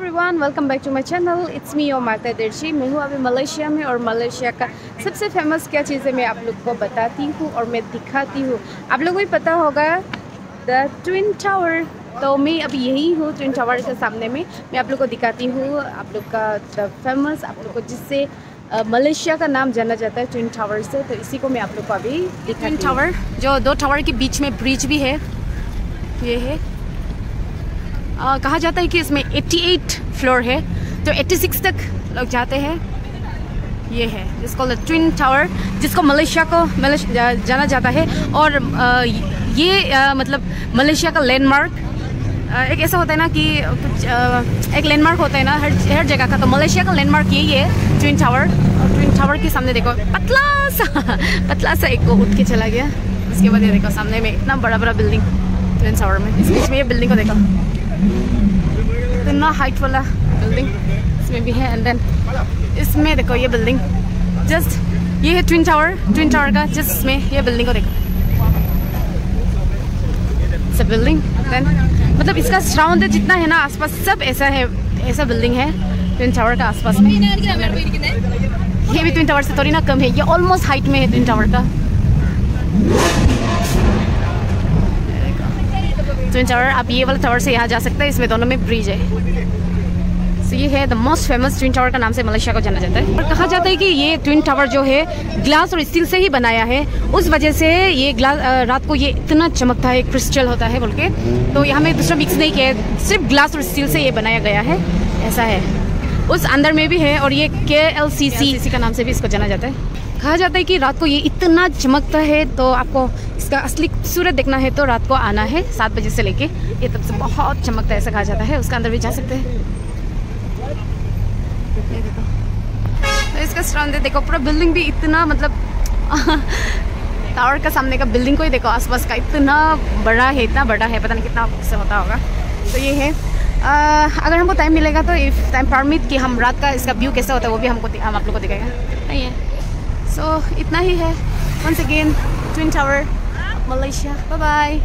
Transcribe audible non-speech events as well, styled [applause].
Everyone welcome back to my channel it's me और माता दर्जी मैं हूँ अभी मलेशिया में और मलेशिया का सबसे फ़ेमस क्या चीज़ मैं आप लोग को बताती हूँ और मैं दिखाती हूँ। आप लोगों को भी पता होगा द ट्विन टावर तो मैं अभी यही हूँ ट्विन टावर के सामने में। मैं आप लोग को दिखाती हूँ आप लोग का द फ़ेमस आप लोग को जिससे मलेशिया का नाम जाना जाता है ट्विन टावर से। तो इसी को मैं आप लोग को अभी ट्विन टावर जो दो टावर के बीच में ब्रिज भी है, ये है। आ, कहा जाता है कि इसमें 88 फ्लोर है तो 86 तक लोग जाते हैं। ये है जिसको ट्विन टावर जिसको मलेशिया को मलेशिया जाना जाता है। और आ, ये आ, मतलब मलेशिया का लैंडमार्क एक ऐसा होता है ना कि कुछ एक लैंडमार्क होता है ना हर हर जगह का। तो मलेशिया का लैंडमार्क यही है ट्विन टावर और ट्विन टावर के सामने देखो पतला सा पतला सा एक को उठ के चला गया। उसके बाद ये देखो सामने में इतना बड़ा बड़ा बिल्डिंग ट्विन टावर में। इस बीच में ये बिल्डिंग को देखो। इतना हाइट वाला बिल्डिंग इसमें भी है एंड देन इसमें देखो ये बिल्डिंग जस्ट ये है ट्विन टावर ट्विन टावर का जस्ट इसमें ये बिल्डिंग को देखो। सब बिल्डिंग देन मतलब इसका सराउंड जितना है ना आसपास, सब ऐसा है, ऐसा बिल्डिंग है ट्विन टावर का आसपास में। ये भी ट्विन टावर से थोड़ी ना कम है, ये ऑलमोस्ट हाइट में है ट्विन टावर का। ट्विन टावर आप ये वाला टावर से यहाँ जा सकते हैं इसमें दोनों में ब्रिज है। So, ये है the most famous twin tower का नाम से मलेशिया को जाना जाता है। और कहा जाता है कि ये ट्विन टावर जो है ग्लास और स्टील से ही बनाया है। उस वजह से ये ग्लास रात को ये इतना चमकता है क्रिस्टल होता है बोल के। तो यहाँ में दूसरा मिक्स नहीं किया है सिर्फ़ ग्लास और स्टील से ये बनाया गया है। ऐसा है। उस अंदर में भी है और ये के एल सी सी इसी का नाम से भी इसको जाना जाता है। कहा जाता है कि रात को ये इतना चमकता है तो आपको इसका असली खूबसूरत देखना है तो रात को आना है सात बजे से लेके ये तब से बहुत चमकता है ऐसा कहा जाता है। उसका अंदर भी जा सकते हैं। तो इसका स्ट्राउंड देखो पूरा बिल्डिंग भी इतना मतलब [laughs] टावर का सामने का बिल्डिंग को ही देखो आसपास का इतना बड़ा है इतना बड़ा है पता नहीं कितना से होता होगा। तो ये है। आ, अगर हमको टाइम मिलेगा तो इफ़ टाइम परमिट कि हम रात का इसका व्यू कैसा होता है वो भी हमको हम आप लोग को दिखाएगा। नहीं है सो so, इतना ही है। Once again twin tower Malaysia bye bye